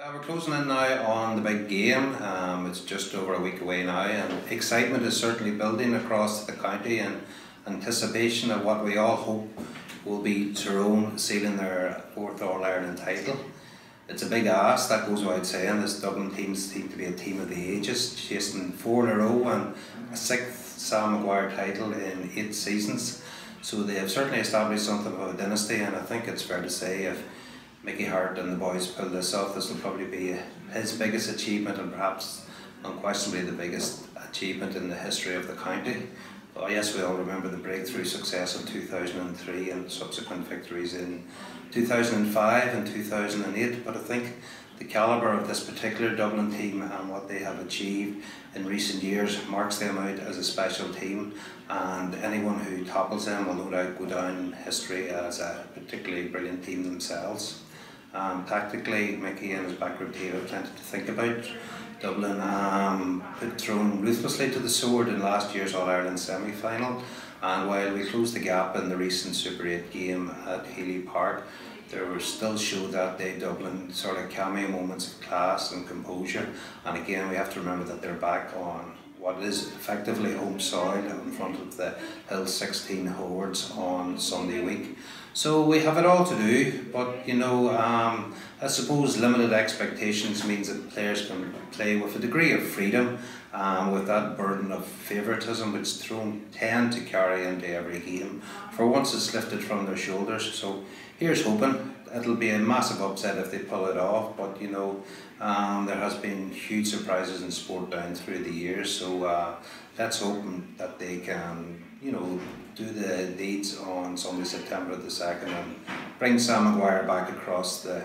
Well, we're closing in now on the big game. Um, it's just over a week away now, and excitement is certainly building across the county in anticipation of what we all hope will be Tyrone sealing their fourth All Ireland title. It's a big ask, that goes without saying. This Dublin team seems to be a team of the ages, chasing four in a row and a sixth Sam Maguire title in eight seasons. So they have certainly established something of a dynasty, and I think it's fair to say if Mickey Harte and the boys pull this off, this will probably be his biggest achievement and perhaps unquestionably the biggest achievement in the history of the county. Yes, we all remember the breakthrough success of 2003 and subsequent victories in 2005 and 2008, but I think the calibre of this particular Dublin team and what they have achieved in recent years marks them out as a special team and anyone who topples them will no doubt go down history as a particularly brilliant team themselves. Um, tactically, Mickey and his backroom team have plenty to think about. Dublin um, put Tyrone ruthlessly to the sword in last year's All Ireland semi final, and while we closed the gap in the recent Super 8 game at Healy Park, there were still showed that day Dublin sort of cameo moments of class and composure. And again, we have to remember that they're back on what is effectively home soil in front of the Hill 16 hordes on Sunday week. So we have it all to do, but you know, um, I suppose limited expectations means that players can play with a degree of freedom um, with that burden of favouritism which Tyrone tend to carry into every game. For once it's lifted from their shoulders, so here's hoping. It'll be a massive upset if they pull it off, but you know, um, there has been huge surprises in sport down through the years, so uh, let's hope that they can, you know, do the deeds on Sunday, September the 2nd and bring Sam Maguire back across the.